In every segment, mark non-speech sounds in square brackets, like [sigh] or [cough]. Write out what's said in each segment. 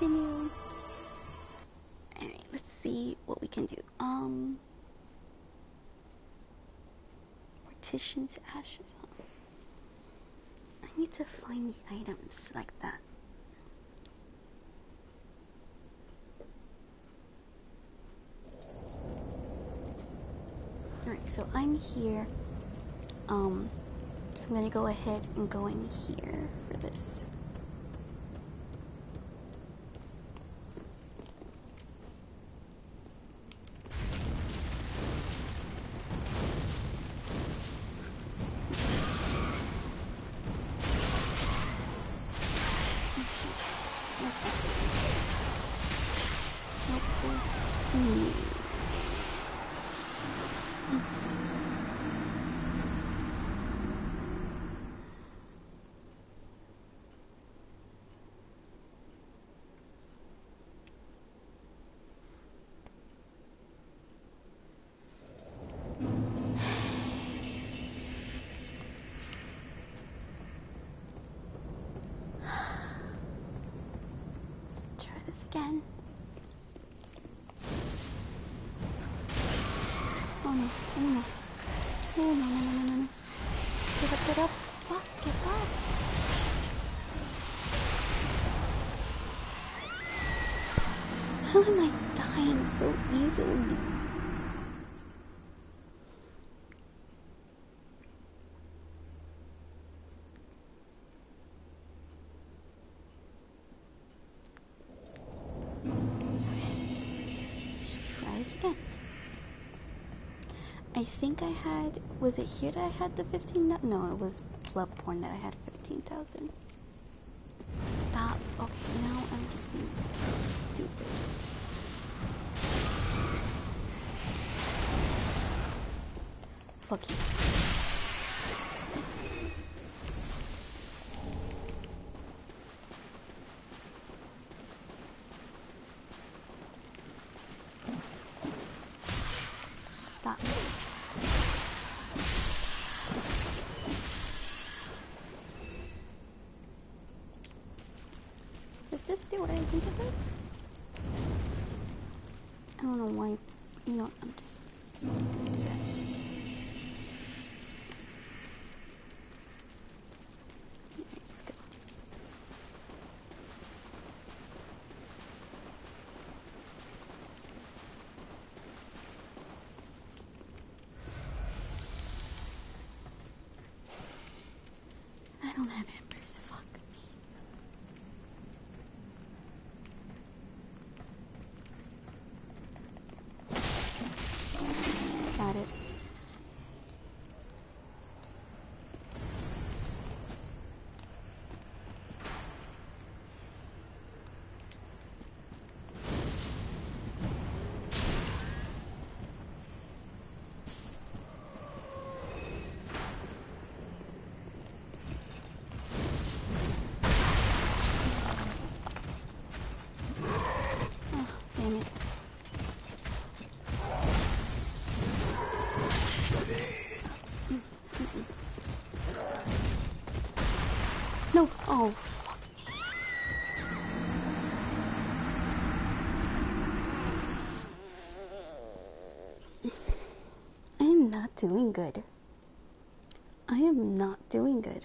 continue. Alright, let's see what we can do. Um, Mortician's ashes. Huh? I need to find the items like that. Alright, so I'm here. Um, I'm gonna go ahead and go in here for this. Hmm. Let's try this again. Oh no, oh no. Oh no, no, no, no, no, no. Get up, get up. Fuck, get up. How am I dying so easily? Should try this again. I think Was it here that I had the 15? No, no, it was Bloodborne that I had 15,000. Stop. Okay, now I'm just being stupid. Fuck you. Stop. Does this do what I think it does? I don't know why. You know, I'm just. I'm just gonna do that. Alright, let's go. I don't have embers. Fuck me. Got it. Oh, damn it. No. Oh, fuck. I am not doing good. I am not doing good.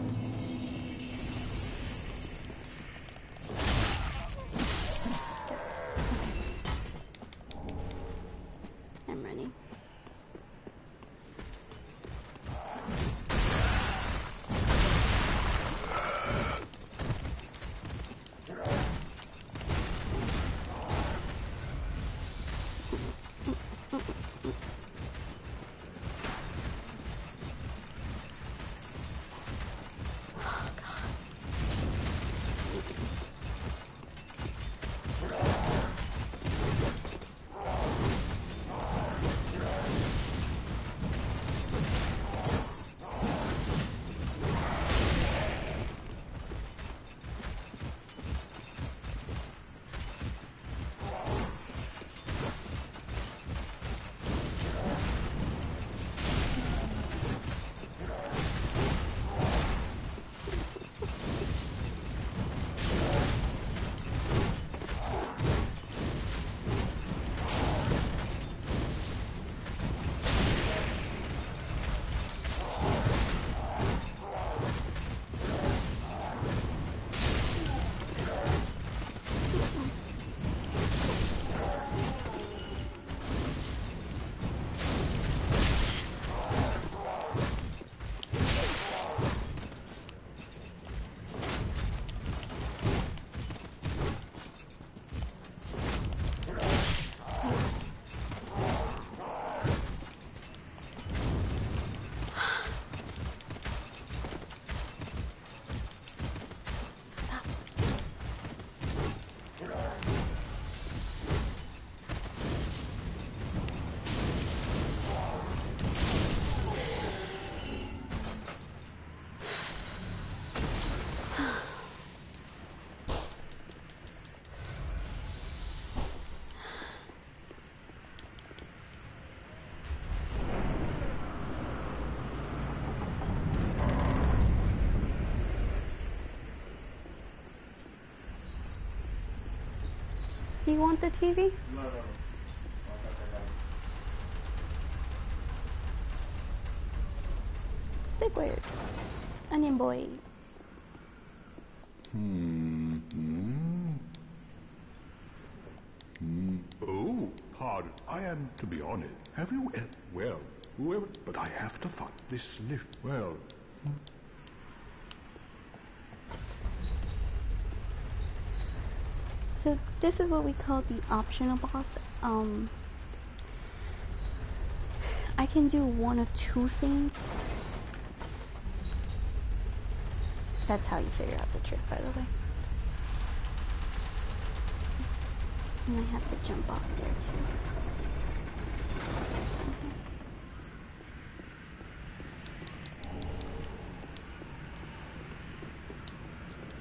you want the TV? No, no, no. Onion boy. Hmm. Hmm. Hmm. Oh, pardon. I am, to be honest. Have you, e- well, whoever, but I have to find this lift. Well, So this is what we call the optional boss. Um, I can do one of two things. That's how you figure out the trick, by the way. And I have to jump off there too.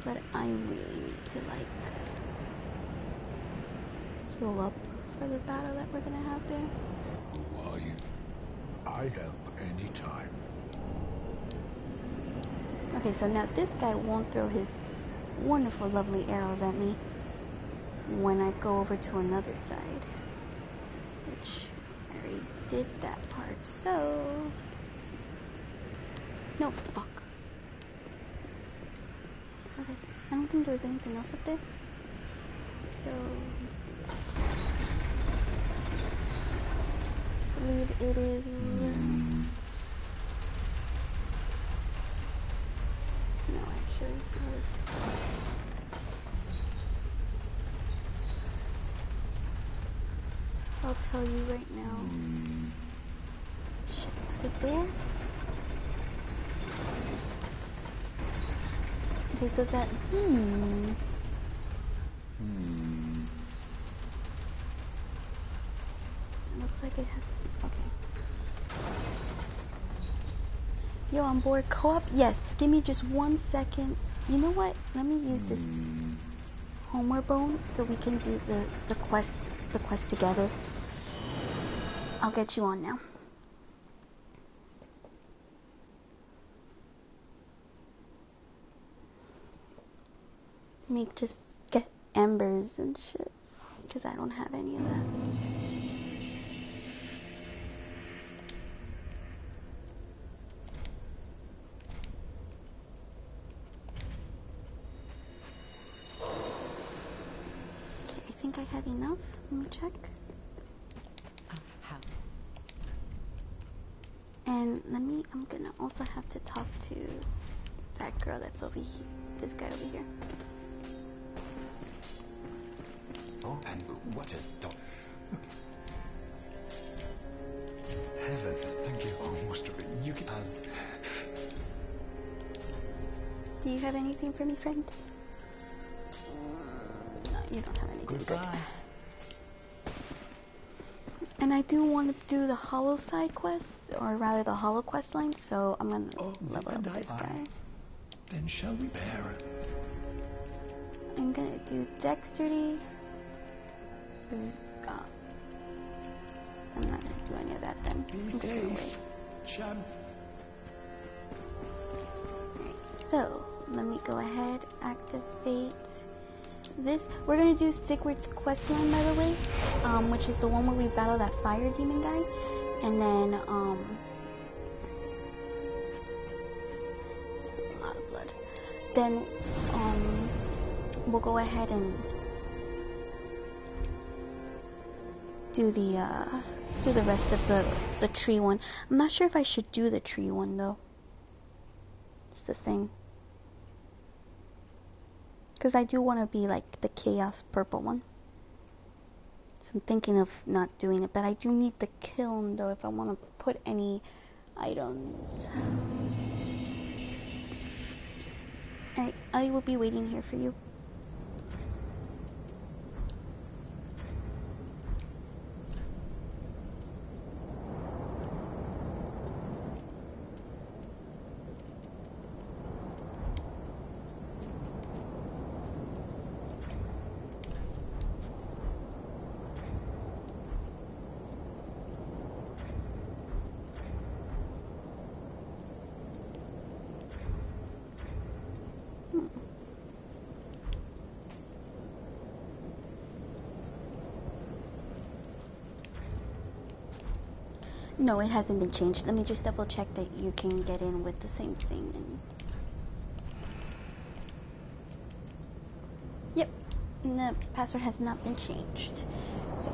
But I really need to like heal up for the battle that we're gonna have there. you? I help any time. Okay, so now this guy won't throw his wonderful, lovely arrows at me when I go over to another side. Which I already did that part, so. No, fuck. Okay, I don't think there was anything else up there. So, let's do this. I believe it is. No, actually, it was. I'll tell you right now. Shit, is it there? Okay, so that hmm. Hmm. Looks like it has to be okay. Yo, on board co-op? Yes. Give me just one second. You know what? Let me use this homeward bone so we can do the the quest the quest together. I'll get you on now. Me just get embers and shit because I don't have any of that. I had enough. Let me check. Uh, how? And let me, I'm gonna also have to talk to that girl that's over here. This guy over here. Oh, and what a dog. Heavens, thank you. Oh, Master, you can as Do you have anything for me, friend? No, you don't have anything. Good. goodbye. And I do want to do the hollow side quest, or rather the hollow quest line, so I'm gonna Oh, level up this I- guy. Then shall we bear? I'm gonna do dexterity. Uh, I'm not gonna do any of that then. Be I'm just gonna wait. Alright, so let me go ahead, activate this. We're gonna do Siegward's quest line, by the way, um, which is the one where we battle that fire demon guy, and then um, a lot of blood. Then um, we'll go ahead and do the uh, do the rest of the the tree one. I'm not sure if I should do the tree one though. It's the thing. Because I do want to be like the chaos purple one. So I'm thinking of not doing it, but I do need the kiln though if I want to put any items. Alright, I will be waiting here for you. No, it hasn't been changed. Let me just double check that you can get in with the same thing. Yep, and the password has not been changed. So.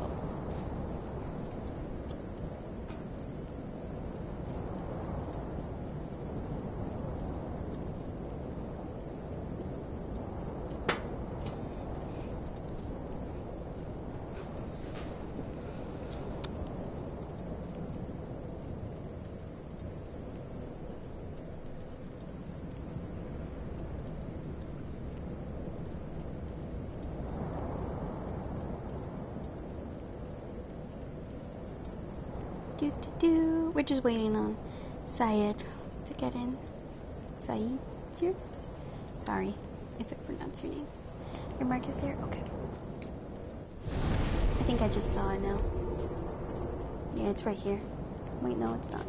Do do do. We're just waiting on Syed to get in. Sorry if I pronounce your name. Your mark is there? Okay. I think I just saw it now. Yeah, it's right here. Wait, no, it's not.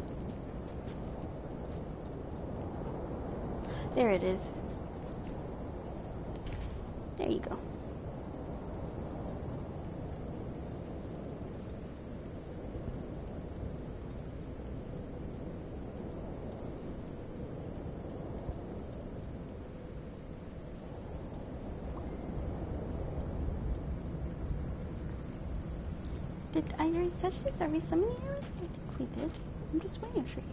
There it is. There you go. Did Touch this? Are we summoning? I think we did. I'm just waiting for you.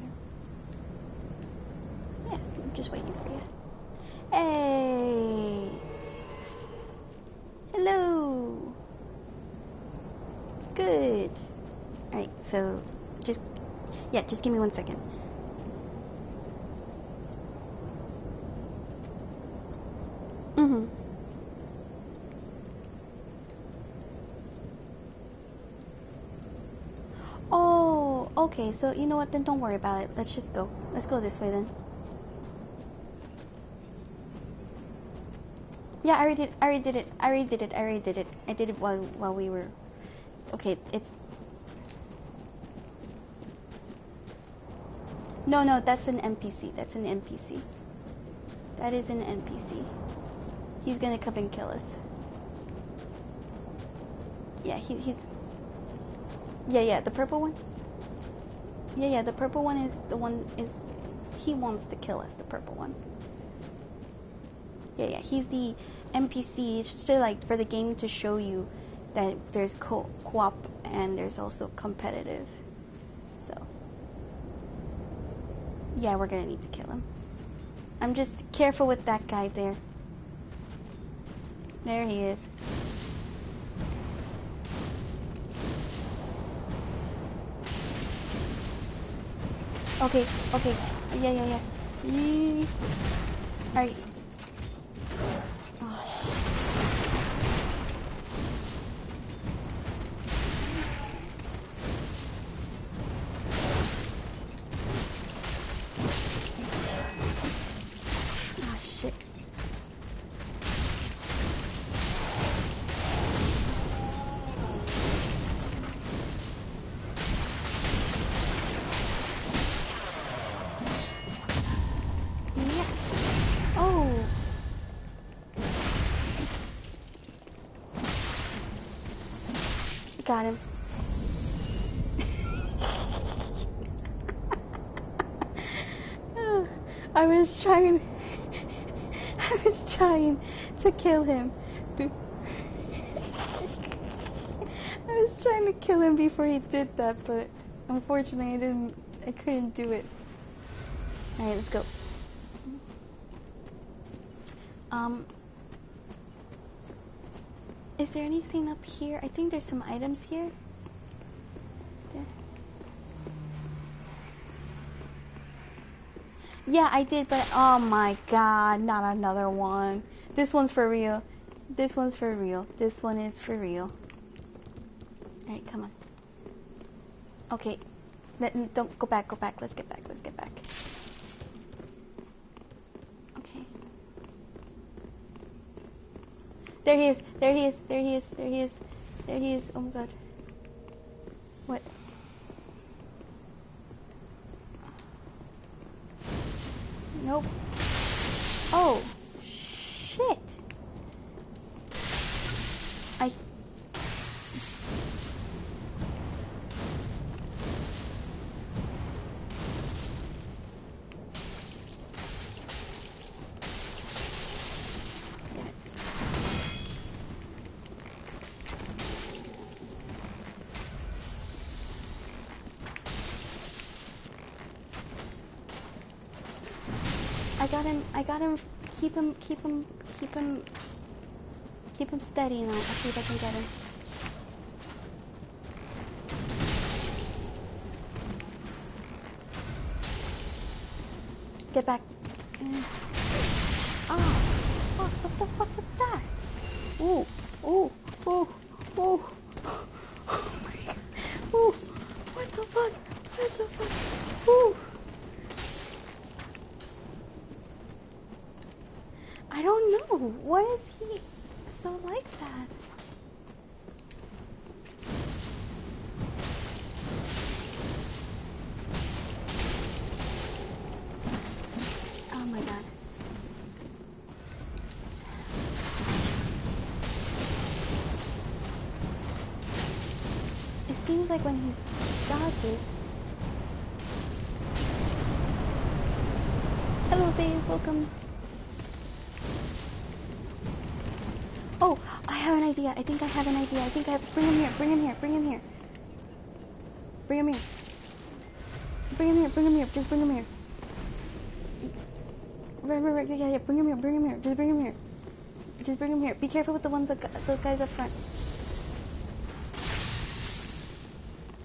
Yeah, I'm just waiting for you. Hey! Hello! Good. Alright, so just, yeah, just give me one second. Mm-hmm. Oh, okay. So you know what? Then don't worry about it. Let's just go. Let's go this way then. Yeah, I already did. I already did it. I already did it. I already did it. I did it while while we were. Okay, it's. No, no, that's an NPC. That's an NPC. That is an NPC. He's gonna come and kill us. Yeah, he, he's. Yeah, yeah, the purple one. Yeah, yeah, the purple one is the one is. He wants to kill us. The purple one. Yeah, yeah, he's the NPC. It's just to, like for the game to show you that there's co- co-op and there's also competitive. So yeah, we're gonna need to kill him. I'm just careful with that guy there. There he is. Okay, okay. Yeah, yeah, yeah. Alright. I was trying. I was trying to kill him. I was trying to kill him before he did that, but unfortunately, I didn't. I couldn't do it. All right, let's go. Um, is there anything up here? I think there's some items here. Is there? Yeah, I did, but oh my god, not another one. This one's for real. This one's for real. This one is for real. Alright, come on. Okay. Let, don't go back, go back. Let's get back, let's get back. Okay. There he is, there he is, there he is, there he is, there he is. Oh my god. What? Nope. Oh, shit. I. I got him. I got him. Keep him. Keep him. Keep him. Steady now. I'll see if I can get him. Get back. Eh. Ah. Fuck. What the fuck was that? Ooh. Ooh. Ooh. Ooh. Oh my god. Ooh. What the fuck? What the fuck? Ooh. I don't know. Why is he so like that? Oh my god. It seems like when he dodges. Hello, Faze. Welcome. Oh, I have an idea. I think I have an idea. I think I have. Bring him here. Bring him here. Bring him here. Bring him here. Bring him here. Bring him here. Just bring him here. Right, right, right. Yeah, yeah. Bring him here. Bring him here. Just bring him here. Just bring him here. Be careful with the ones that gu- those guys up front.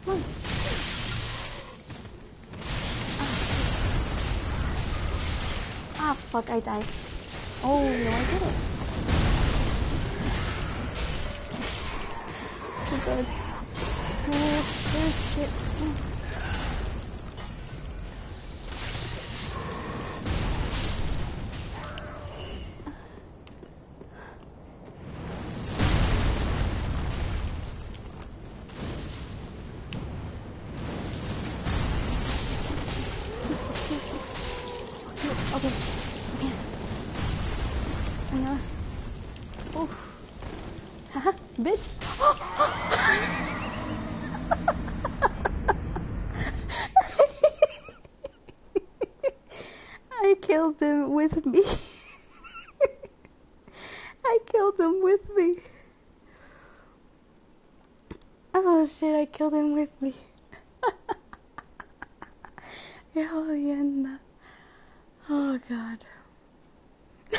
Come on. Ah, fuck! I died. Oh no, I didn't. Oh god. Oh, oh shit. Oh. Okay. Okay. I know. Oh. Haha, bitch. I killed him with me. I killed him with me. Oh shit, I killed him with me. [laughs] Oh god. [laughs]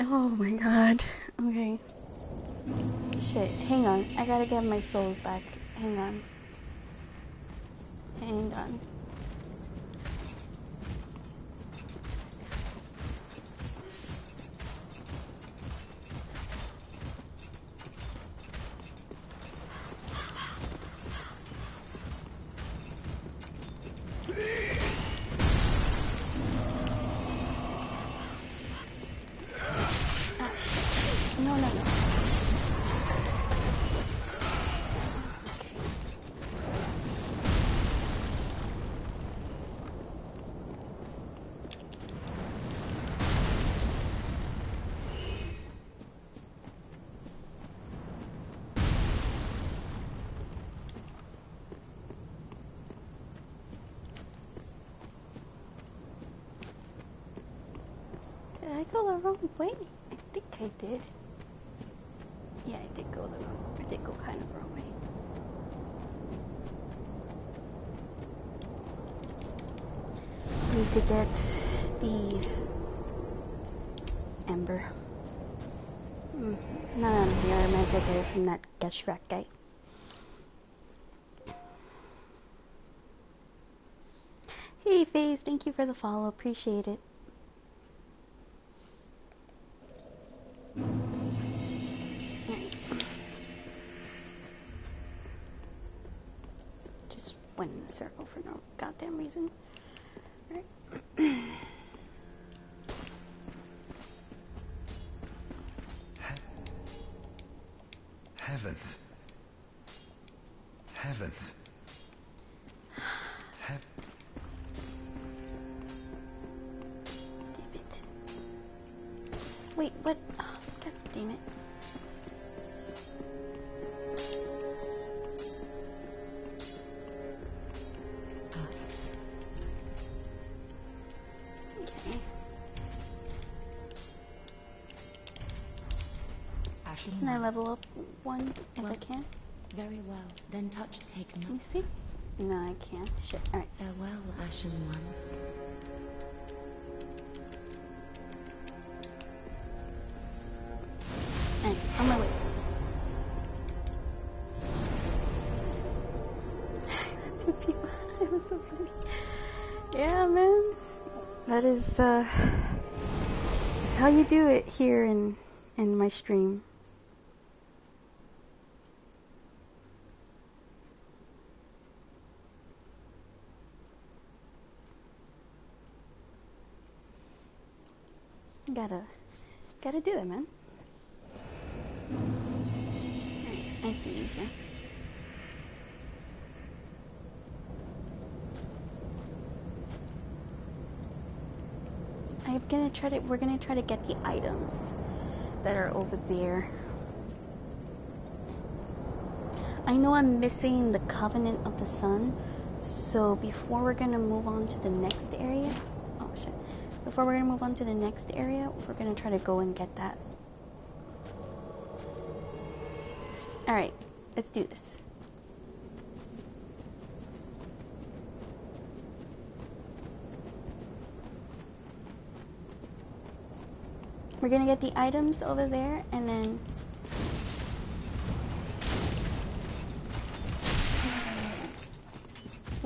oh my god. Okay. Shit, hang on. I gotta get my souls back. Hang on. Hang on. No, no, no. Did I go the wrong way? I think I did. Yeah, I did go the wrong. I did go kind of the wrong way. Need to get the ember. Mm, not on here. I might get it from that Geshrak guy. Hey, Faze, thank you for the follow. Appreciate it. Just went in a circle for no goddamn reason. Alright. Level up one if I can? Very well. Then touch the Let me see. No, I can't. Shit. Alright. Farewell, Ashen One. Alright, on my way. [laughs] TP. [laughs] It was so funny. Yeah, man. That is uh how you do it here in in my stream. Gotta do it, man. I see you here. I'm gonna try to. We're gonna try to get the items that are over there. I know I'm missing the Covenant of the Sun, so before we're gonna move on to the next area. Before we're gonna move on to the next area, we're gonna try to go and get that. All right, let's do this. We're gonna get the items over there and then.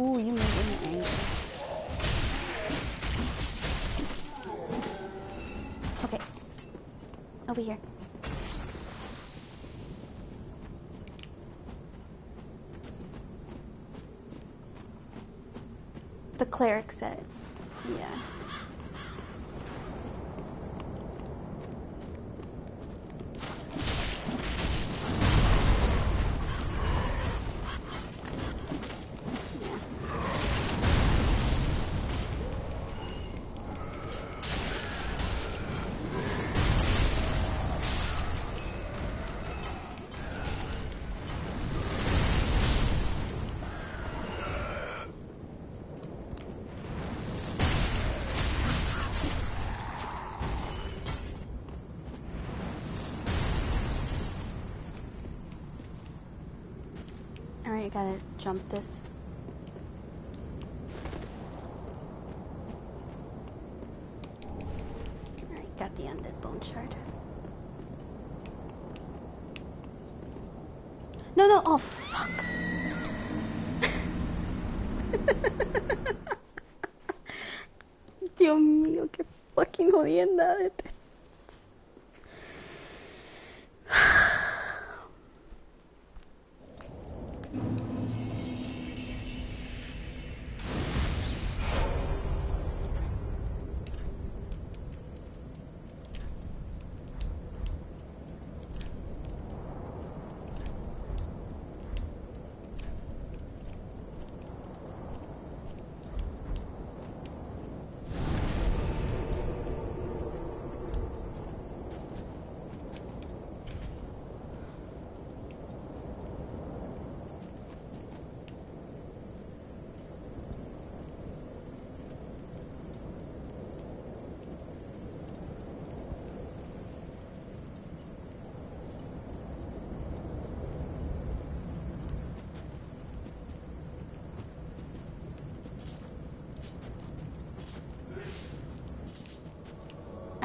Ooh, you made me Over here. The cleric set. Yeah. Gotta jump this. Alright, got the undead bone shard. No, no, oh fuck. [laughs] Dios mío, qué fucking jodienda. este.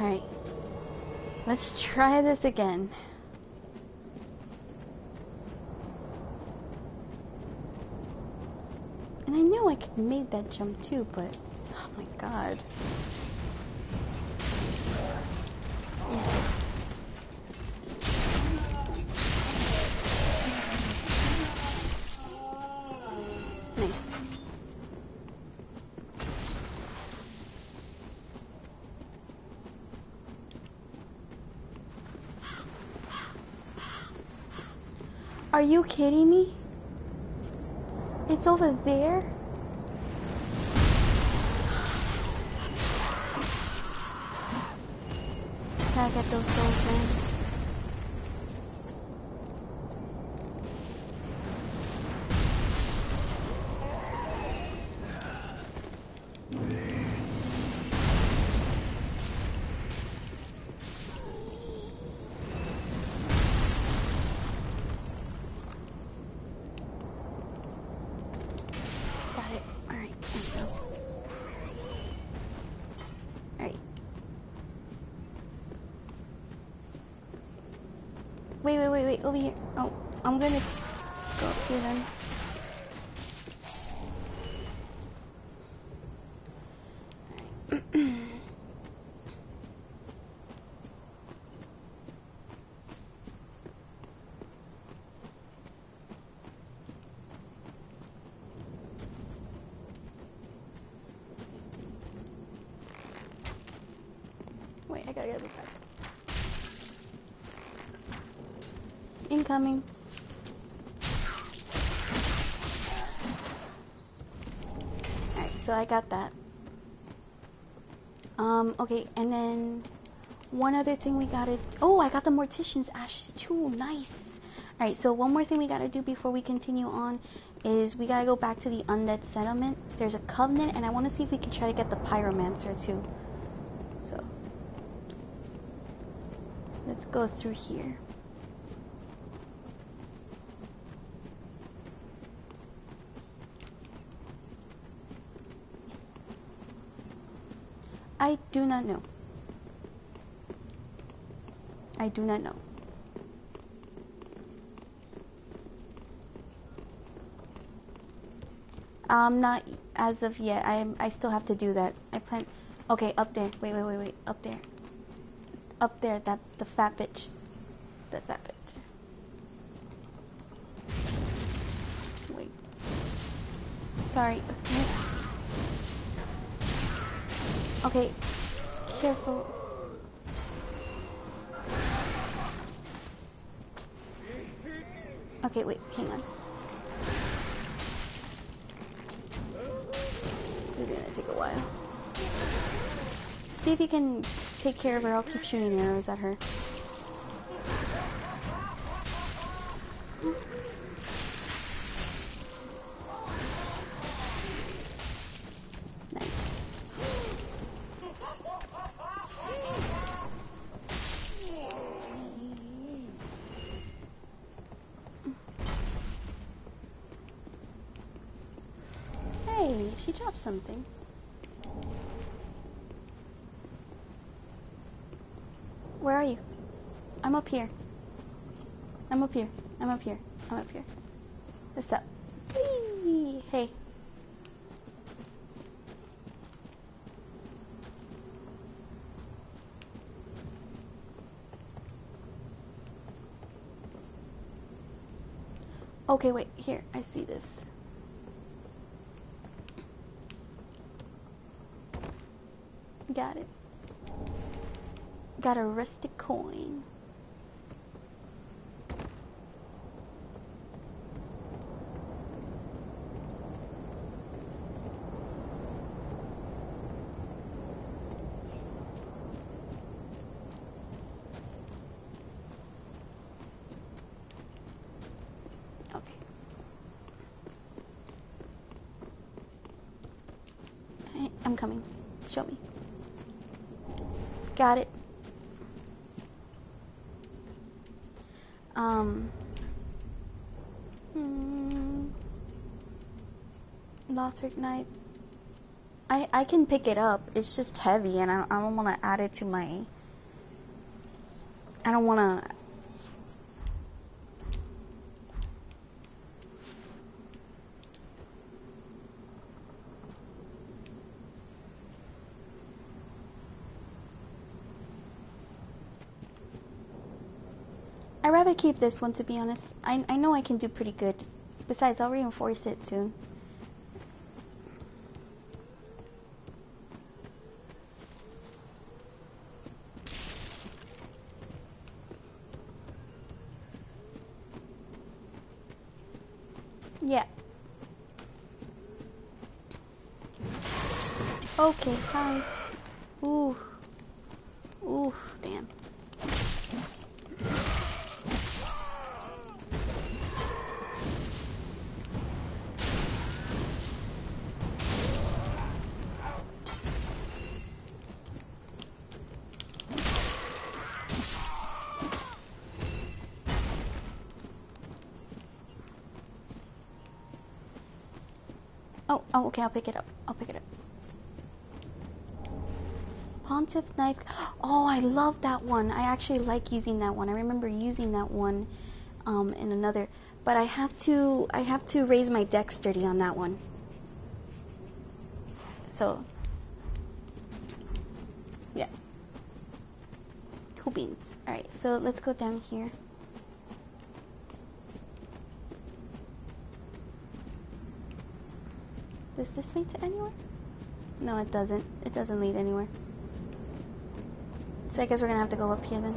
Alright. Let's try this again. And I knew I could make that jump too, but oh my god. Are you kidding me? It's over there? Gotta get those souls, man. Got it. Alright, there we go. Alright. Wait, wait, wait, wait, over here. Oh, I'm gonna go up here then. Alright. Wait, I gotta get this back. Incoming. Alright, so I got that. Um, okay, and then one other thing we gotta. Oh, I got the Mortician's Ashes too. Nice. Alright, so one more thing we gotta do before we continue on is we gotta go back to the Undead Settlement. There's a Covenant, and I wanna see if we can try to get the Pyromancer too. So. Let's go through here. I do not know. I do not know. Um, not as of yet. I I still have to do that. I plan. Okay, up there. Wait, wait, wait, wait. Up there. Up there. That the fat bitch. The fat bitch. Wait. Sorry. Okay. Okay. Okay, wait. Hang on. This is gonna take a while. See if you can take care of her. I'll keep shooting arrows at her. Something. Where are you? I'm up here. I'm up here. I'm up here. I'm up here. What's up? Whee! Hey. Okay, wait. Here, I see this. Got it. Got a rustic coin. Okay. I, I'm coming. Show me. Got it. Um. Hmm. Knight. I I can pick it up. It's just heavy, and I, I don't want to add it to my. I don't want to. I'd rather keep this one to be honest. I, I know I can do pretty good. Besides, I'll reinforce it soon. Yeah. Okay, hi. Ooh. Ooh, damn. Oh, oh, okay, I'll pick it up. I'll pick it up. Pontiff knife. [gasps] Oh, I love that one. I actually like using that one. I remember using that one um, in another, but I have to I have to raise my dexterity on that one. So, yeah. Cool beans. All right, so let's go down here. Does this lead to anywhere? No, it doesn't. It doesn't lead anywhere. So I guess we're gonna have to go up here then.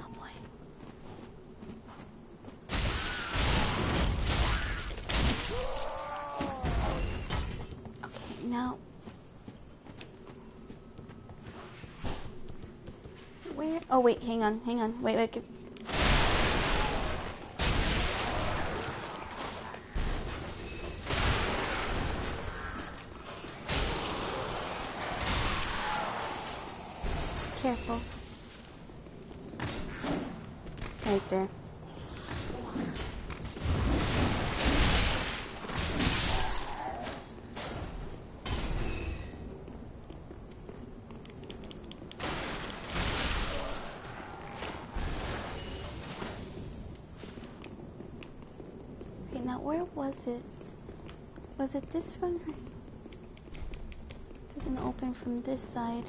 Oh boy. Okay, now. Where? Oh wait, hang on, hang on. Wait, wait. give- Careful. Right there. Okay, now where was it? Was it this one? Doesn't open from this side.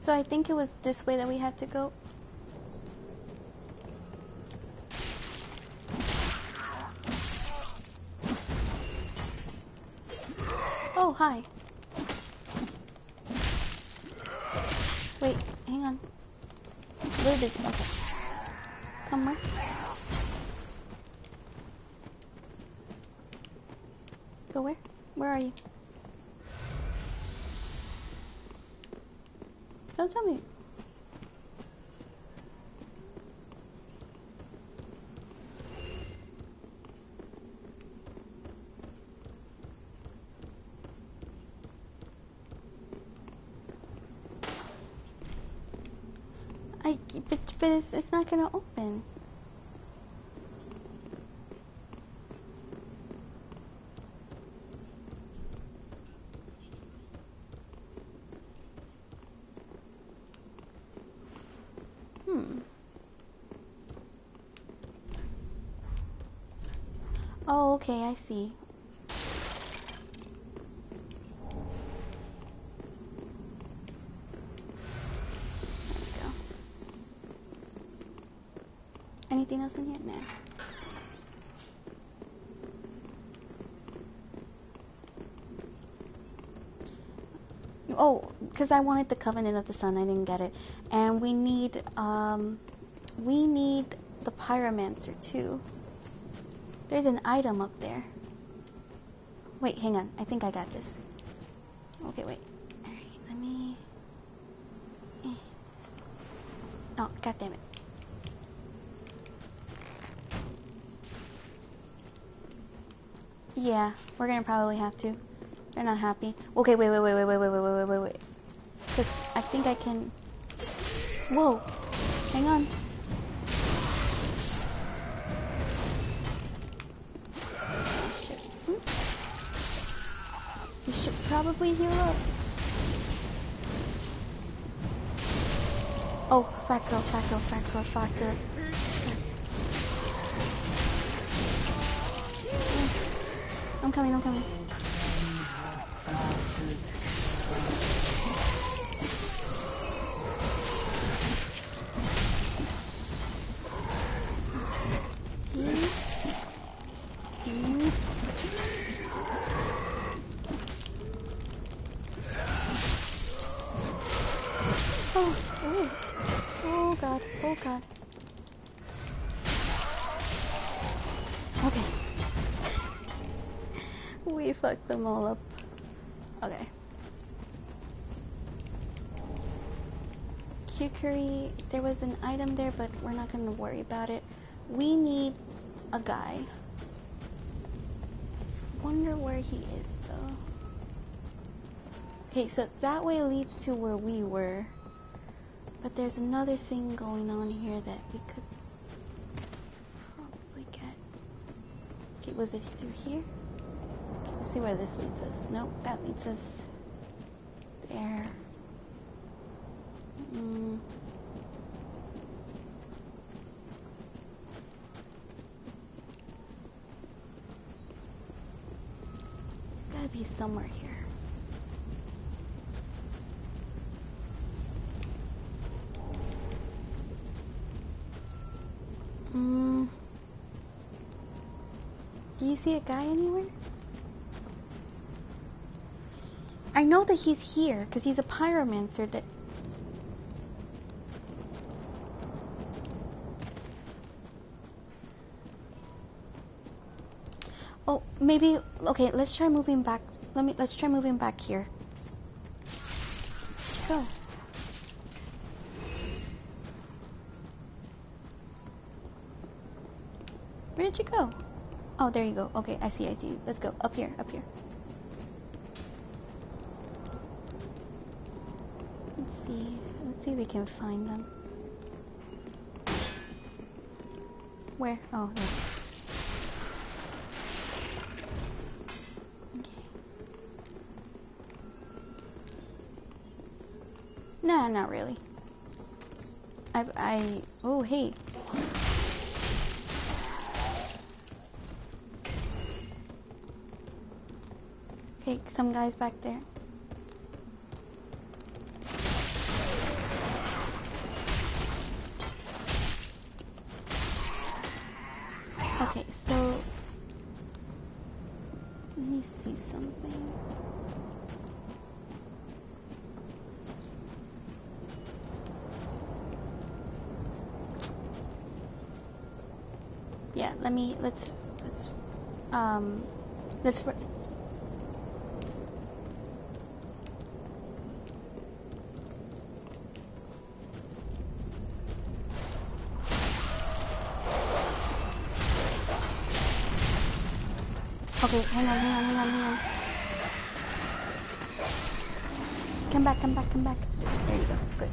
So I think it was this way that we had to go. Oh, hi. Wait, hang on. Where is it? Okay. Come where? Go where? Where are you? Don't tell me. I, but, it's, it's not gonna open. Hmm. Oh, okay, I see. There we go. Anything else Oh, because I wanted the Covenant of the Sun. I didn't get it. And we need, um, we need the Pyromancer too. There's an item up there. Wait, hang on. I think I got this. Okay, wait. Alright, let me... Eh. Oh, god damn it. Yeah, we're gonna probably have to. They're not happy. Okay, wait, wait, wait, wait, wait, wait, wait, wait, wait, wait, wait. Cause I think I can. Whoa, hang on. You should probably heal up. Oh, fat girl, fat girl, fat girl, fat girl. I'm coming, I'm coming. Not gonna worry about it. We need a guy. Wonder where he is, though. Okay, so that way leads to where we were. But there's another thing going on here that we could probably get. Okay, was it through here? Okay, let's see where this leads us. Nope, that leads us there. Mm. Be somewhere here. Mm. Do you see a guy anywhere? I know that he's here because he's a pyromancer that Oh, maybe okay, let's try moving back. Let me let's try moving back here. Go. Where did you go? Oh, there you go. Okay, I see, I see. Let's go. Up here, up here. Let's see. Let's see if we can find them. Where? Oh, there. Okay. Nah, not really. I, I, oh, hey. Okay, some guys back there. Okay, so let me see something. Yeah, let me let's let's um let's Okay, hang on, hang on, hang on, hang on. Come back, come back, come back. There you go. Good.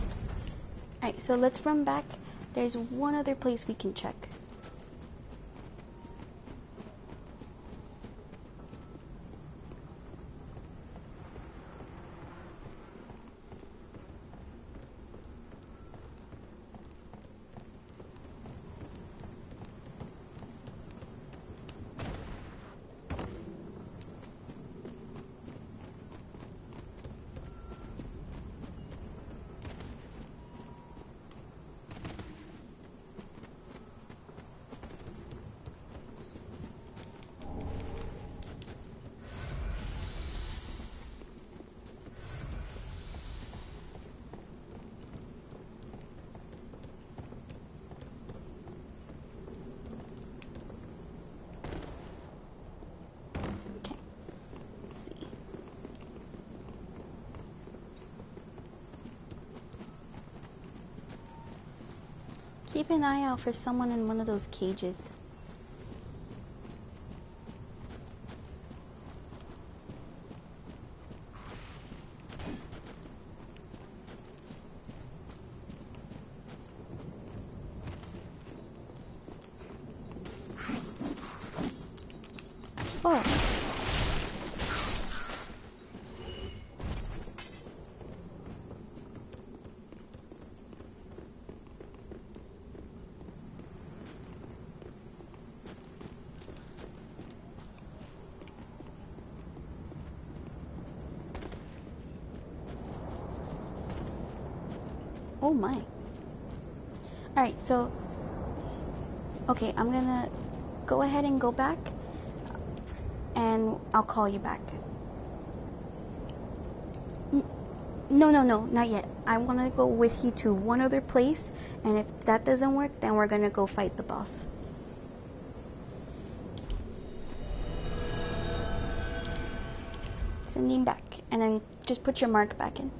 Alright, so let's run back. There's one other place we can check. Keep an eye out for someone in one of those cages. Oh. Oh my. Alright, so. Okay, I'm gonna go ahead and go back. And I'll call you back. No, no, no, not yet. I want to go with you to one other place. And if that doesn't work, then we're gonna go fight the boss. Sending back. And then just put your mark back in.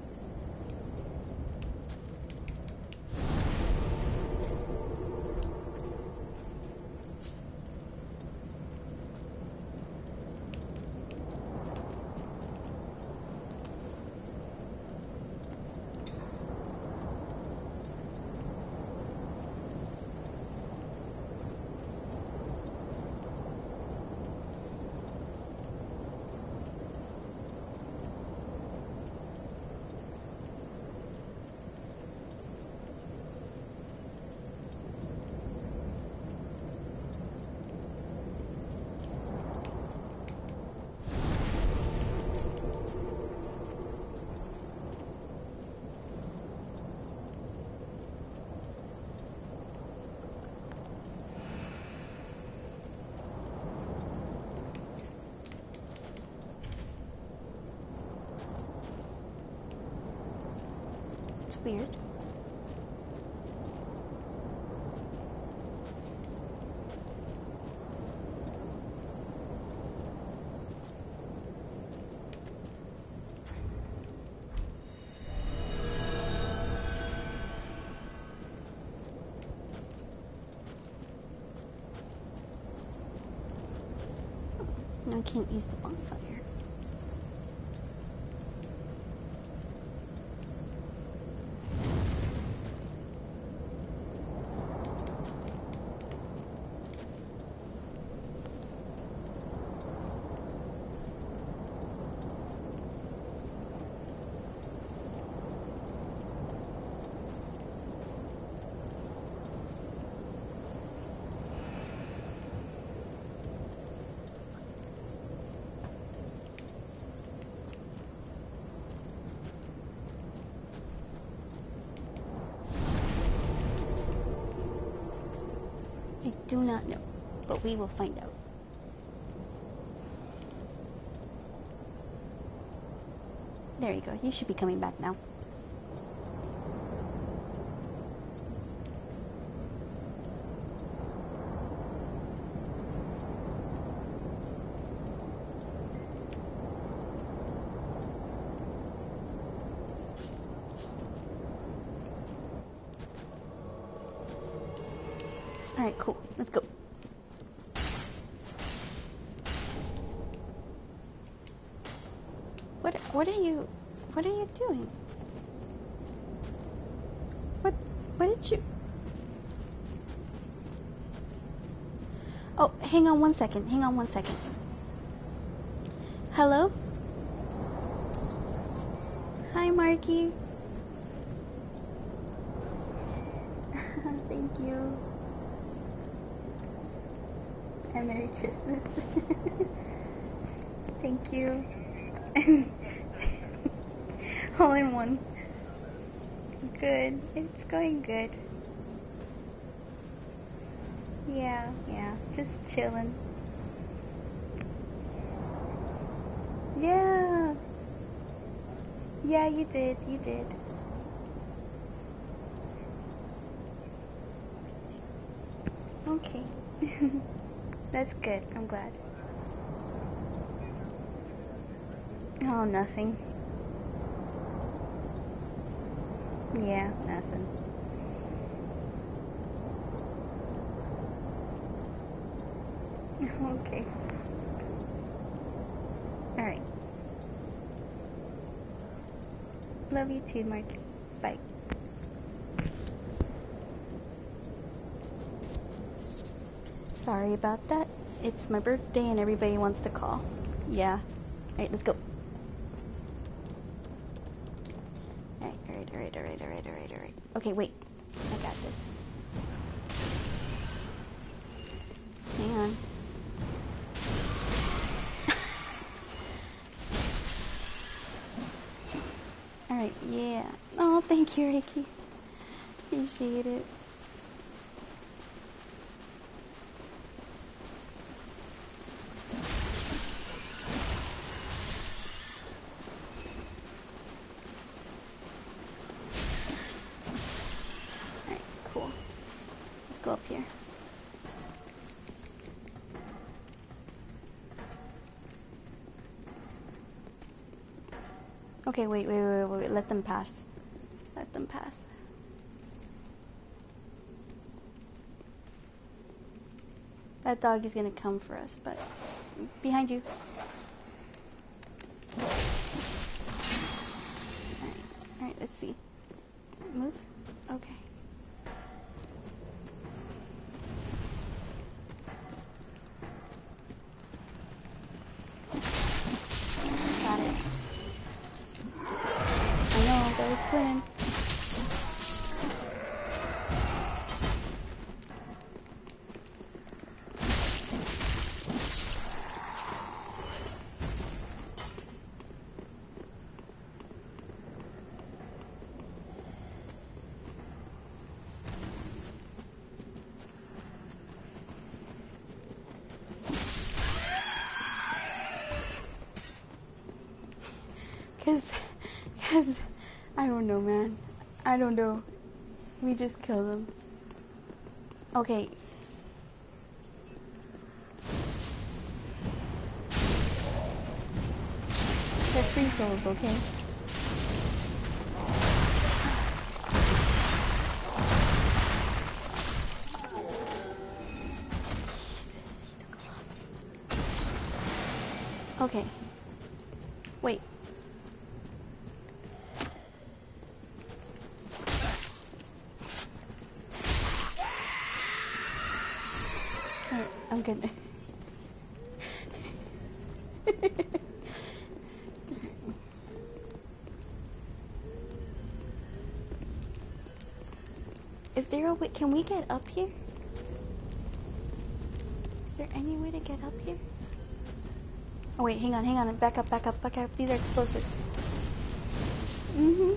Weird. I can't use the bonfire. I do not know, but we will find out. There you go. You should be coming back now. Alright, cool. Let's go. What are you what are you doing? What what did you Oh, hang on one second. Hang on one second. Hello? Hi, Marky. [laughs] Thank you. And Merry Christmas. [laughs] Thank you. [laughs] All in one. Good. It's going good. Yeah, yeah. Just chilling. Yeah. Yeah, you did. You did. Okay. [laughs] That's good. I'm glad. Oh, nothing. Yeah, nothing. Okay. Alright. Love you too, Mark. Bye. Sorry about that. It's my birthday and everybody wants to call. Yeah. Alright, let's go. Alright, alright, alright, alright, alright, alright, alright. Okay, wait. I got this. Hang on. Alright, yeah. Oh, thank you, Ricky. Appreciate it. Alright, cool. Let's go up here. Okay, wait, wait, wait, wait, wait. Let them pass. Let them pass. That dog is gonna come for us, but behind you. Alright, alright, let's see. Move. Okay. Got it. I know, that was planned. Cause, cause, I don't know, man. I don't know. We just kill them. Okay. They're free souls, okay? [laughs] Is there a way? Can we get up here? Is there any way to get up here? Oh wait, hang on, hang on. Back up, back up, back up. These are explosives. Mm-hmm.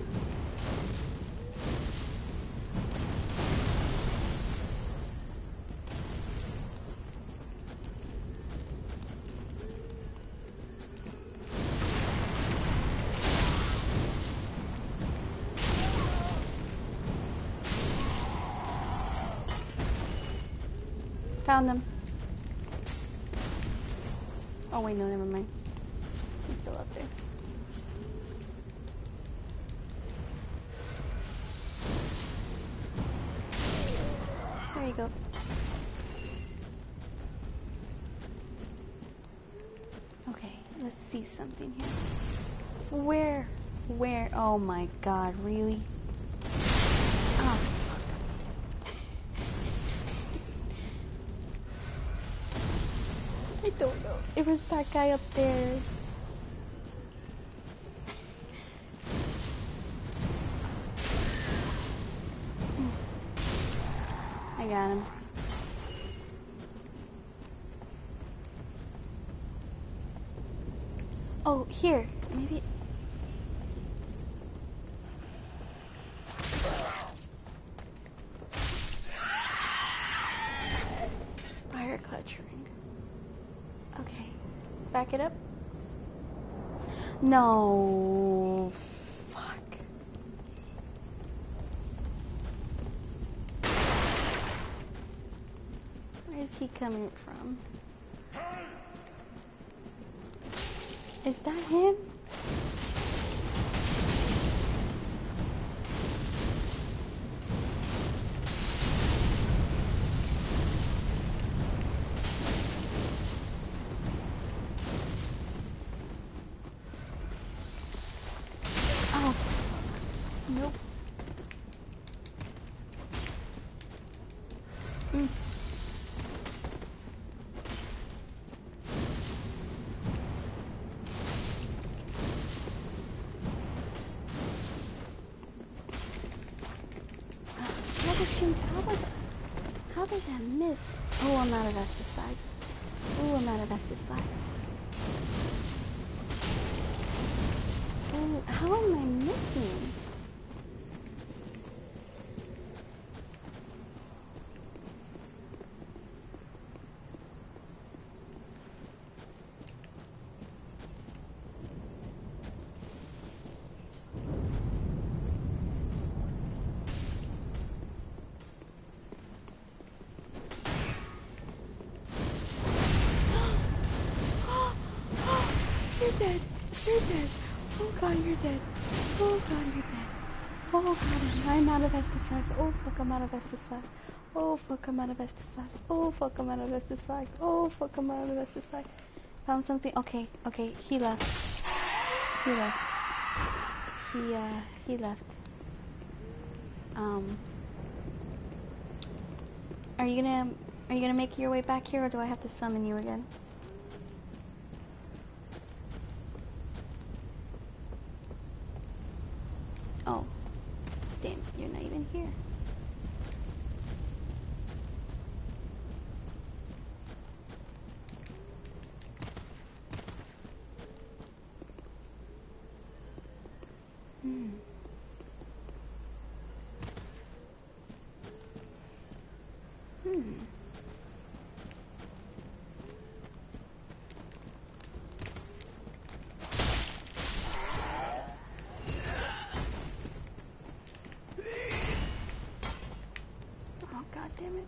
Found them. Oh wait, no, never mind. He's still up there. There you go. Okay, let's see something here. Where? Where? Oh my god, really? Oh. [laughs] I don't know. It was that guy up there. I got him. Oh, here. Maybe. Fire clutch ring. Okay. Back it up. No. Fuck. Where is he coming from? Is that him? Oh, fuck. Nope. Mm. How did she, how was, how did that miss? Oh, I'm out of Estus flasks. Oh, I'm out of Estus flasks. Oh, how am I missing? you're dead. You're dead. Oh god, you're dead. Oh god, you're dead. Oh god, I'm out of Estus flasks. Oh fuck, I'm out of Estus. Oh fuck, I'm out of Estus. Oh fuck, I'm out of Estus. Oh fuck, I'm out of Estus. Found something. Okay, okay, he left. He left. He uh, he left. Um. Are you gonna are you gonna make your way back here, or do I have to summon you again? Oh, damn! You're not even here. Hmm. Hmm. Oh god damn it.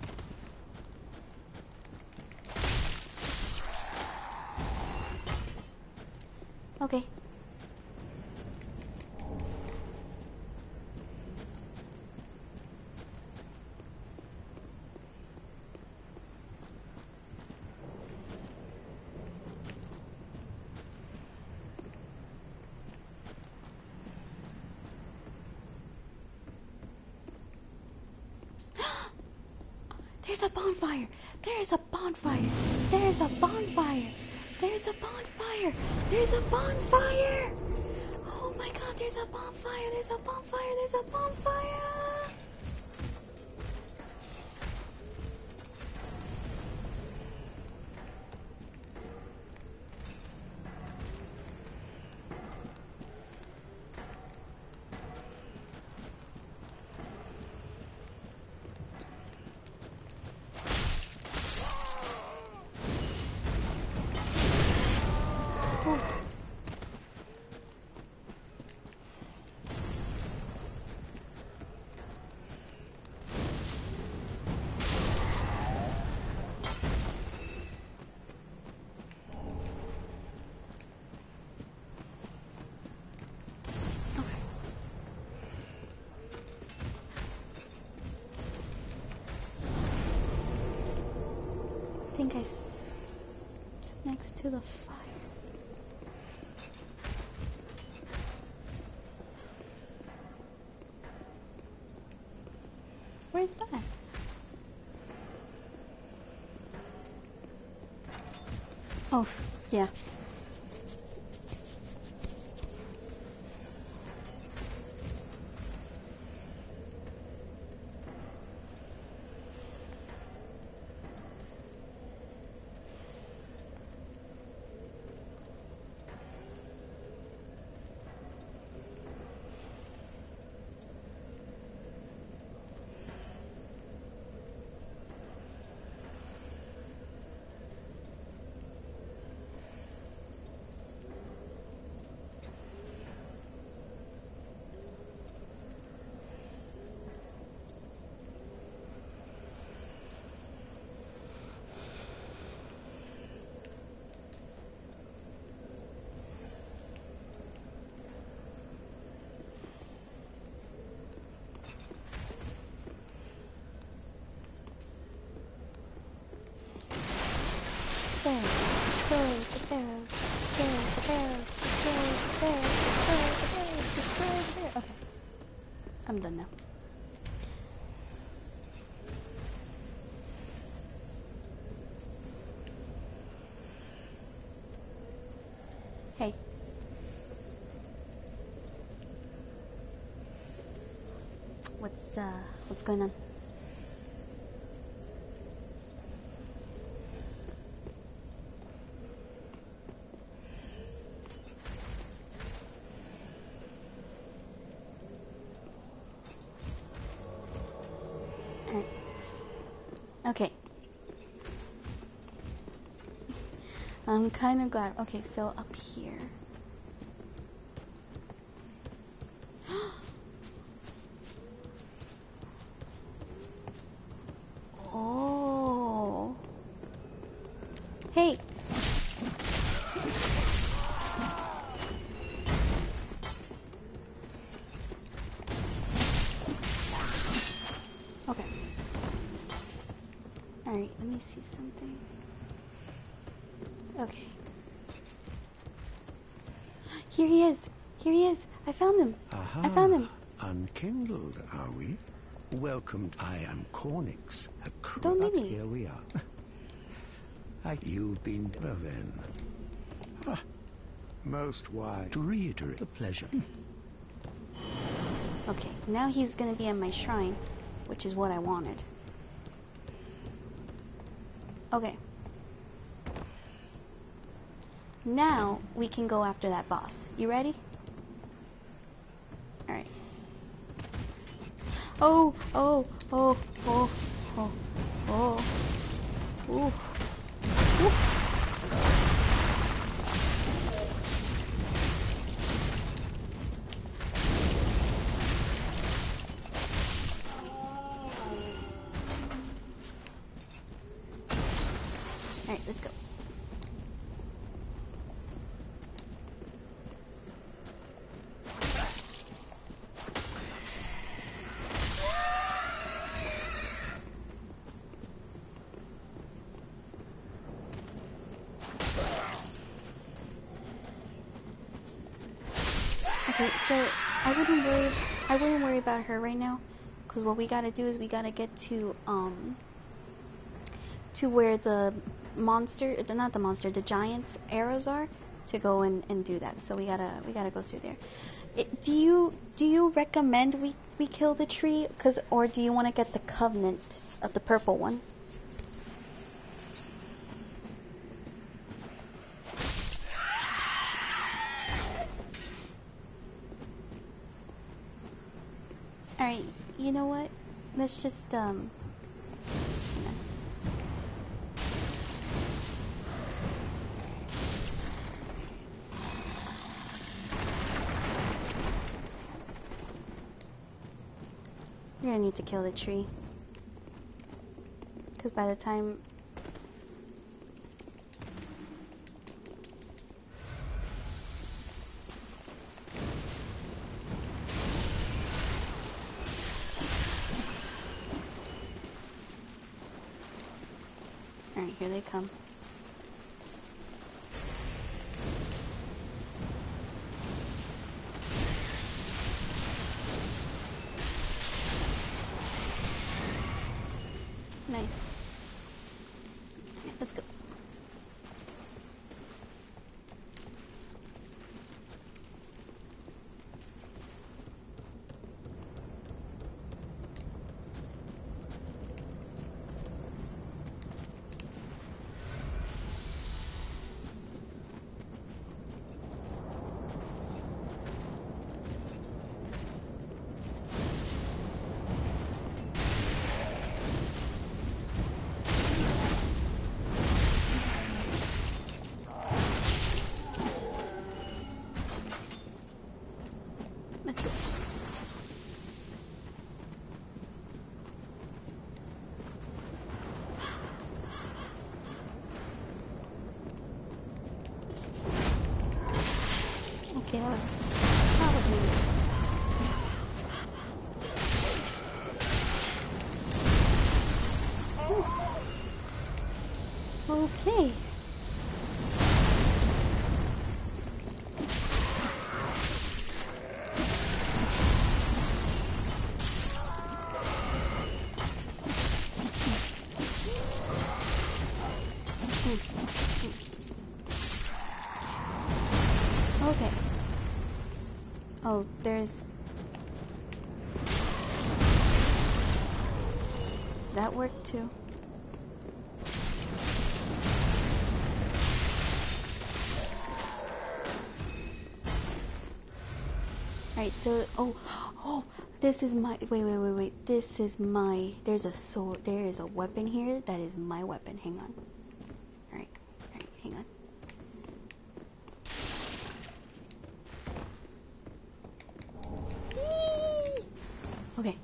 Okay. There's a bonfire. There is a bonfire. There is a bonfire. There's a bonfire. There's a bonfire. Oh my god, there's a bonfire. There's a bonfire. There's a bonfire. think I it's next to the fire. Where's that? Oh, yeah. Destroy the bears, destroy the destroy the destroy the destroy the. Okay. I'm done now. Hey. What's uh what's going on? Alright. Okay. I'm kind of glad. Okay, so up here. [gasps] oh. Hey. Okay. Alright, let me see something. Okay. Here he is. Here he is. I found him. Aha. I found him. Unkindled, are we? Welcome. I am Cornyx. A Don't leave me. Here we are. [laughs] I, you've been there then. Ah, most wise. To reiterate the pleasure. [laughs] Okay, now he's gonna be at my shrine, which is what I wanted. Okay. Now we can go after that boss. You ready? Alright. Oh, oh, oh, oh, oh, her right now, because what we gotta do is we gotta get to um to where the monster, not the monster, the giant's arrows are, to go and, and do that. So we gotta we gotta go through there. It, do you do you recommend we we kill the tree, cause or do you want to get the covenant of the purple one? All right, you know what? Let's just um. You're gonna need to kill the tree. Because by the time. Alright, here they come. nice. Alright, let's go. Let's go. Okay, that was probably Whew. Okay. Okay. Oh, there's. That worked too. Alright, so. Oh, oh, this is my. Wait, wait, wait, wait. This is my. There's a sword. There is a weapon here that is my weapon. Hang on. Alright, alright, hang on. Whee! Okay.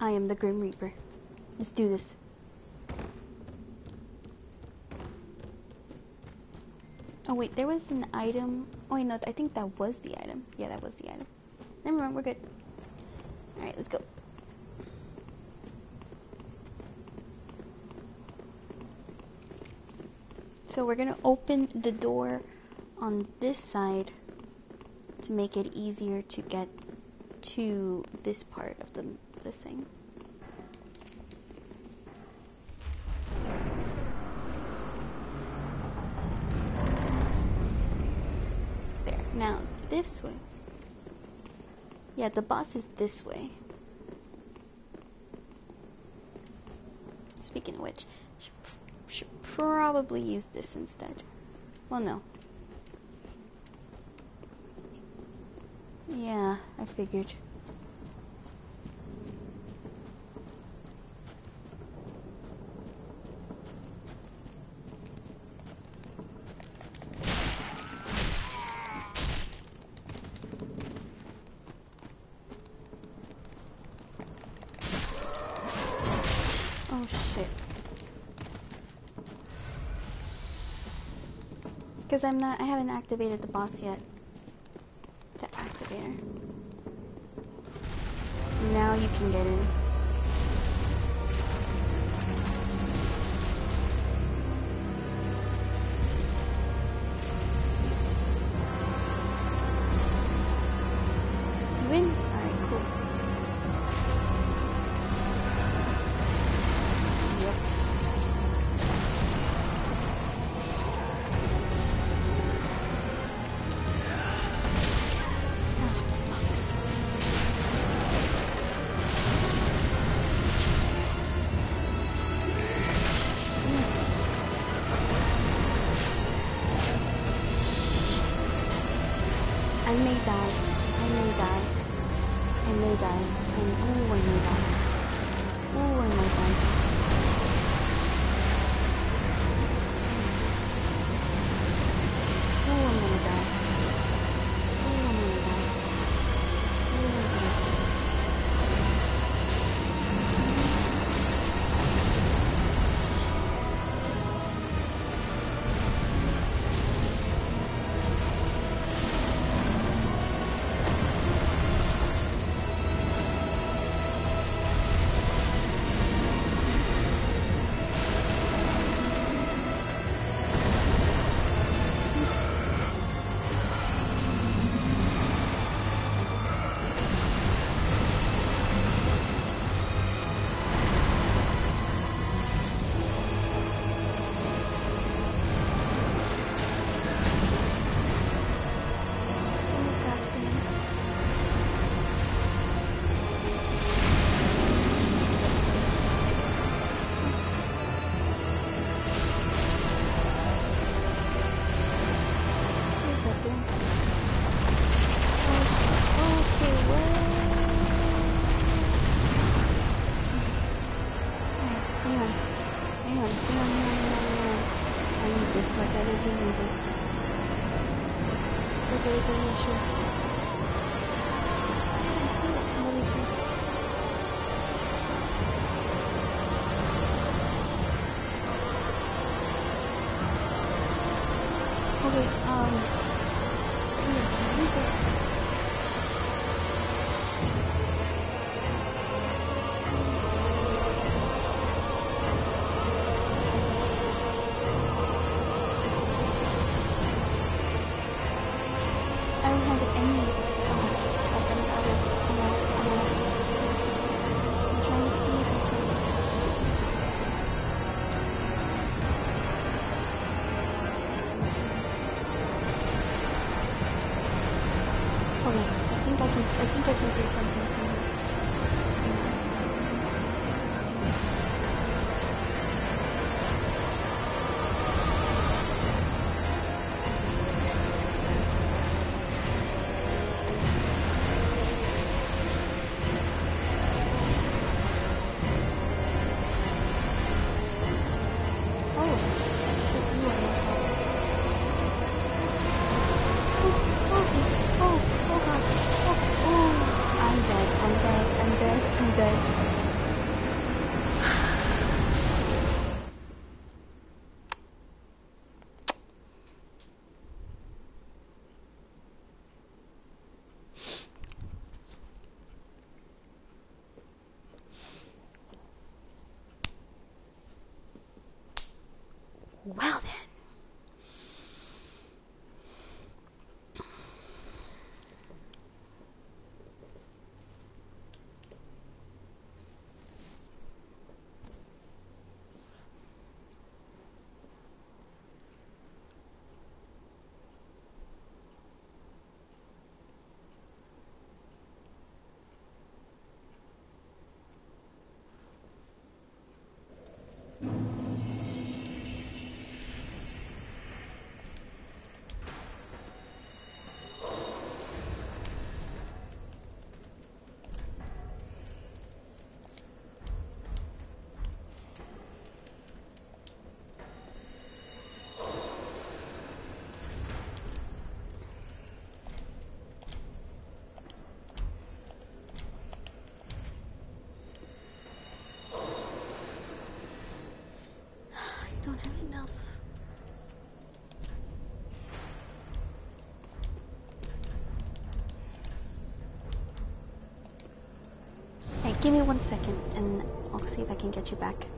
I am the Grim Reaper. Let's do this. Oh wait, there was an item. Oh wait, no, I think that was the item. Yeah, that was the item. Never mind, we're good. Alright, let's go. So we're gonna open the door on this side to make it easier to get to this part of the, the thing. There. Now, this way. Yeah, the boss is this way. Speaking of which, should, should probably use this instead. Well, no. Yeah, I figured. Oh shit. Because I'm not, I haven't activated the boss yet. Well Give me one second, and I'll see if I can get you back.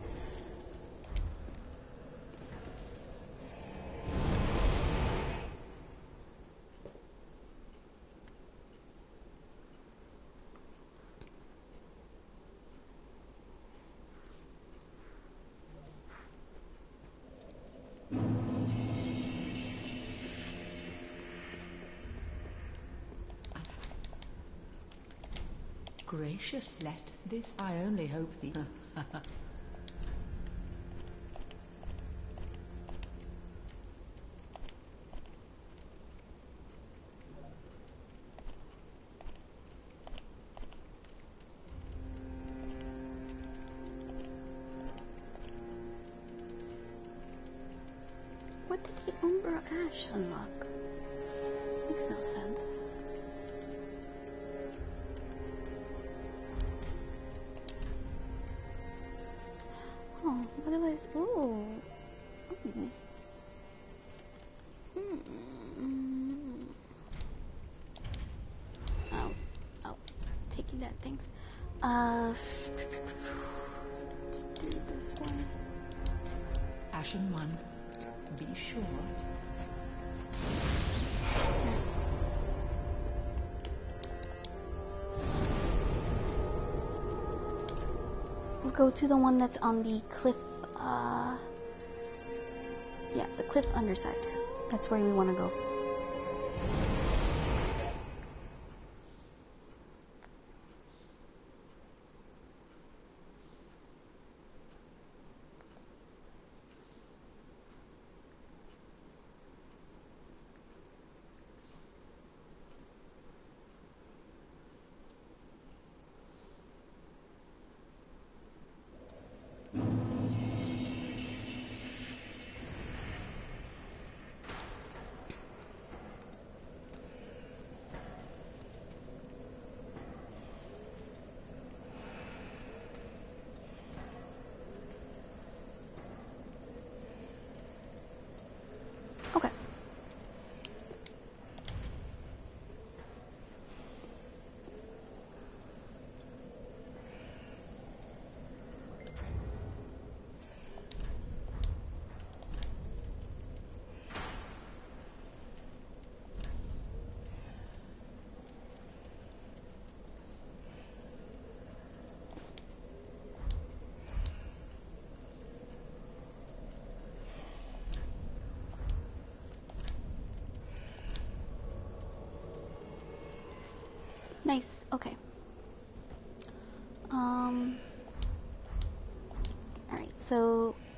Just let this. I only hope the. [laughs] go to the one that's on the cliff, uh, yeah, the cliff underside. That's where we want to go.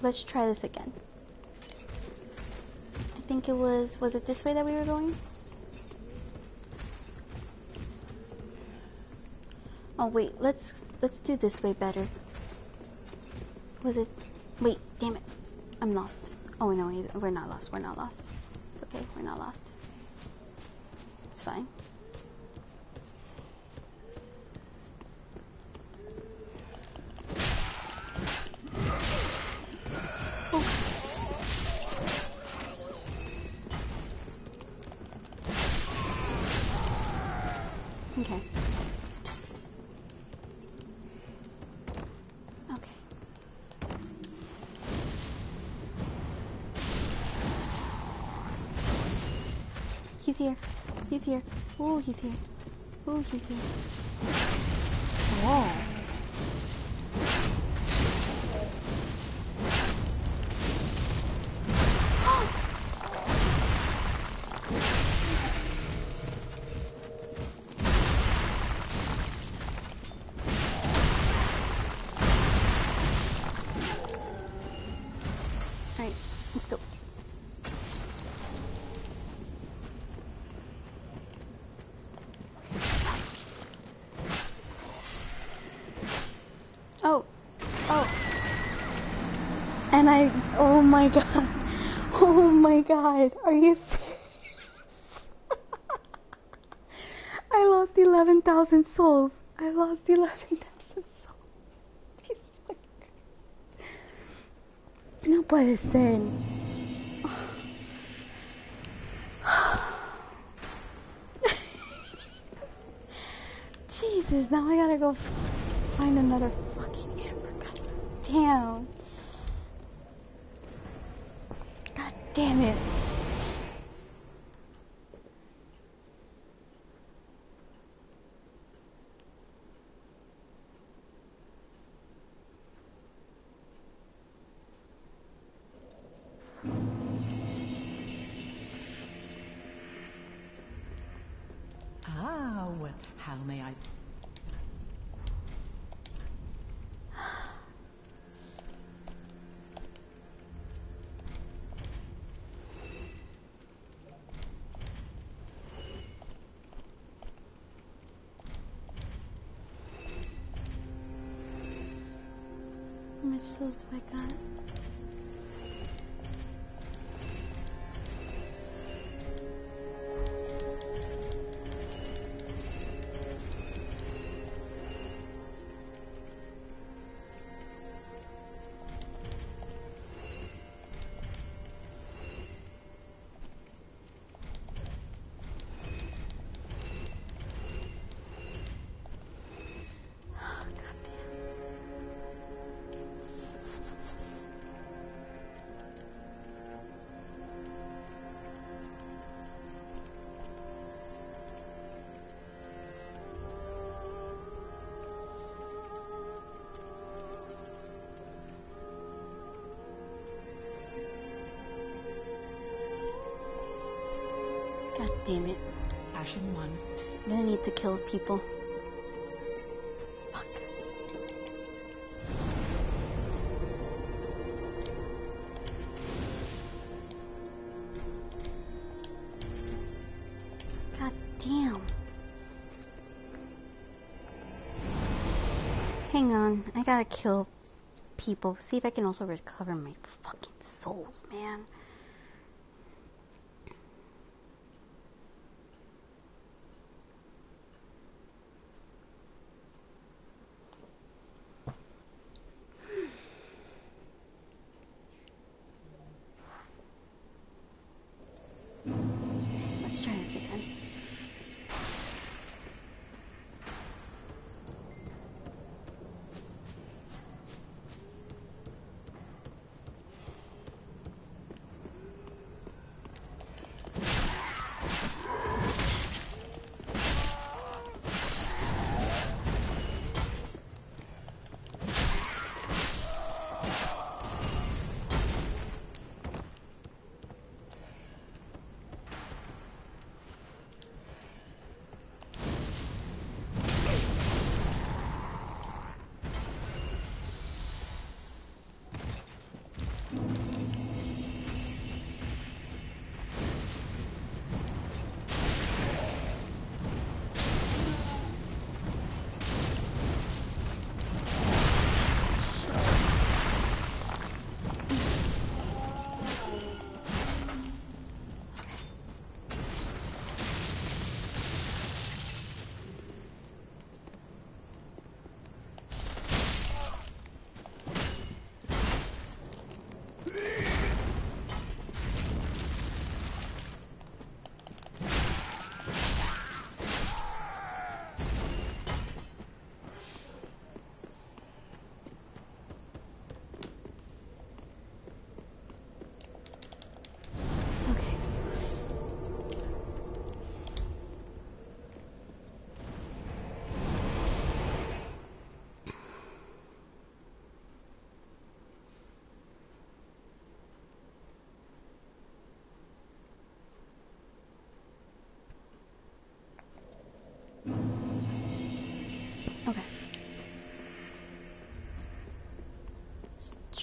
Let's try this again. I think it was. Was it this way that we were going? Oh wait, let's let's do this way better. Was it? Wait, damn it, I'm lost. Oh no, we- we're not lost. We're not lost. It's okay. We're not lost. Ooh, he's here. Oh. Alright, let's go. Oh, oh. And I, oh my god. Oh my god. Are you serious? I lost 11,000 souls. I lost 11,000 souls. Jesus Christ. No puede ser. Jesus, now I gotta go f- find another fucking Ember. God damn. God damn it. Ah, well, how may I... I got? God damn it. Ashen One, I really need to kill people. Fuck. God damn. Hang on, I gotta kill people. See if I can also recover my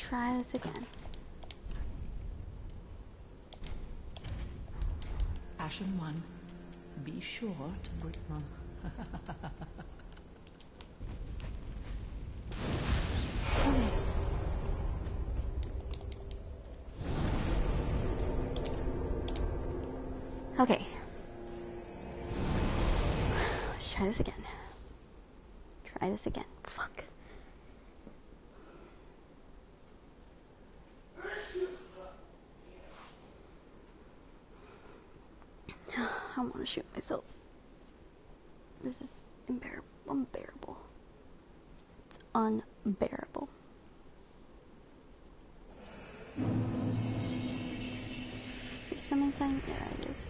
try this again. Ashen One, be sure to bring them. Okay. Let's try this again. Try this again. Fuck. Shoot myself. This is unbearable. Unbearable. It's unbearable. Is there some inside? Yeah, it is.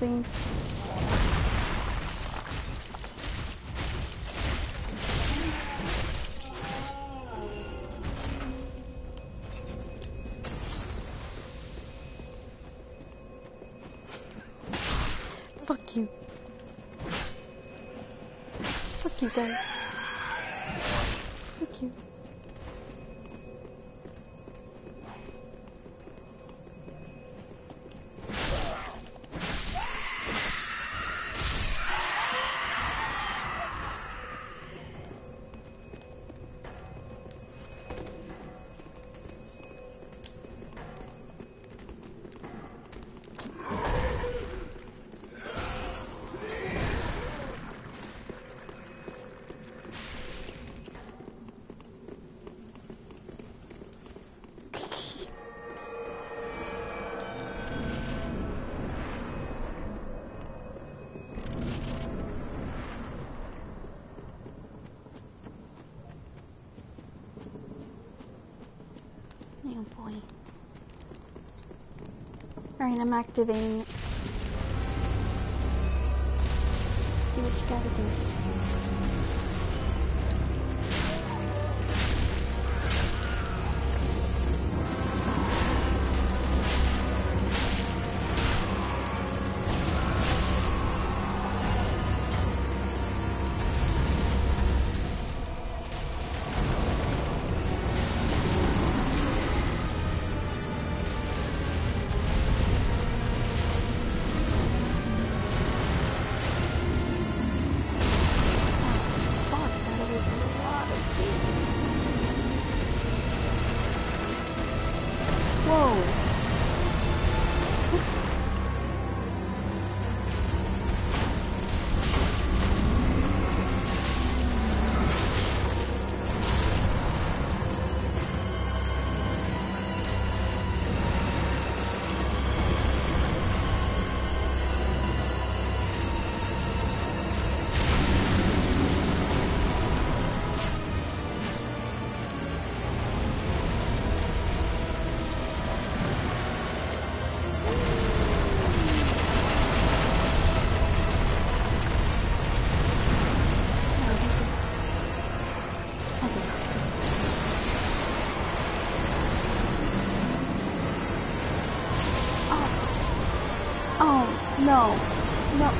It's activating No. No.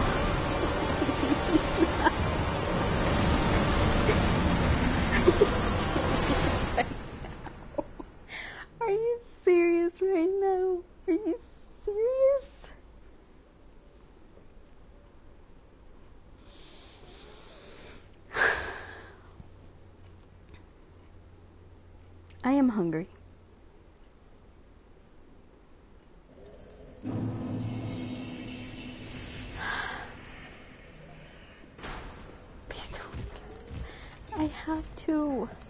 Are you serious right now? Are you serious? [sighs] I am hungry. Have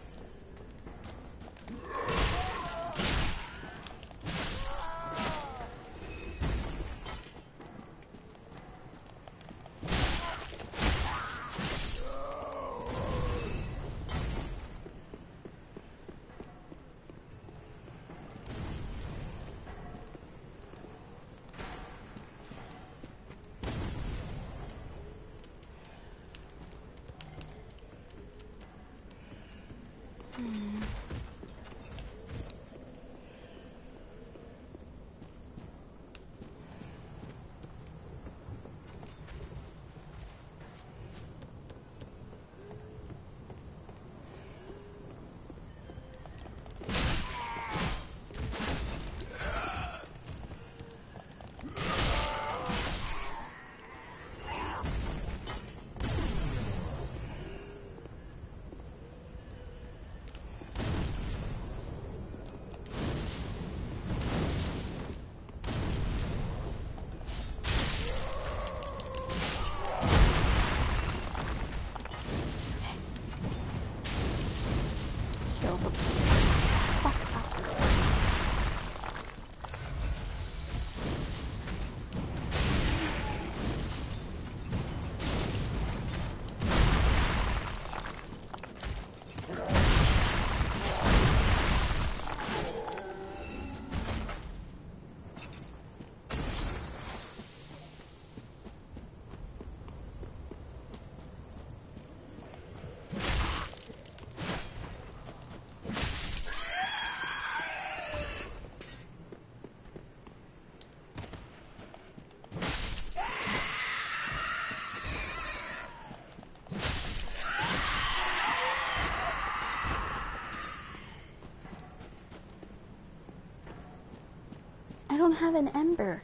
don't have an ember.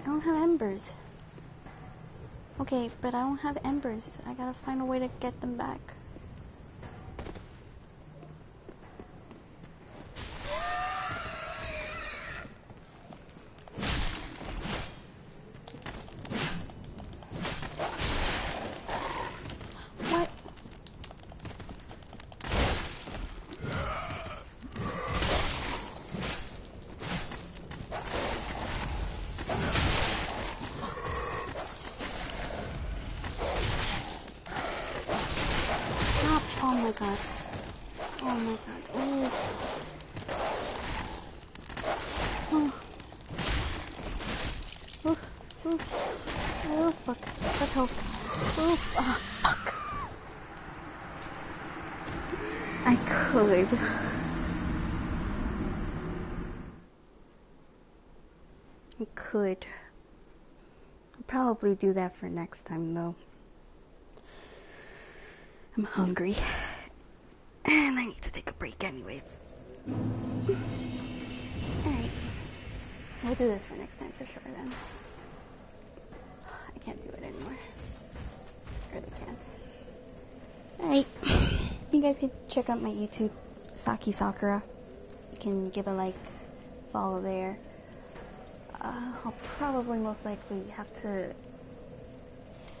I don't have embers. Okay, but I don't have embers. I gotta find a way to get them back. What? Stop. Oh my god. Oh my god. Oh. Oh. Oh. Oh. Oh, fuck. Fuck help. Oh, ah, fuck. I could. I could. I'll do that for next time, though. I'm hungry. And I need to take a break anyways. Alright. We'll do this for next time for sure then. I can't do it anymore. I really can't. Alright. You guys can check out my YouTube, Saki Sakura. You can give a like, follow there. Uh, I'll probably most likely have to.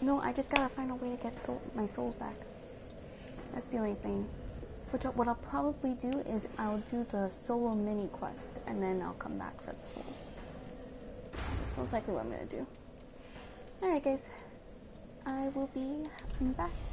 No, I just gotta find a way to get soul, my souls back. That's the only thing. Which what I'll probably do is I'll do the solo mini quest and then I'll come back for the souls. That's most likely what I'm gonna do. Alright guys. I will be back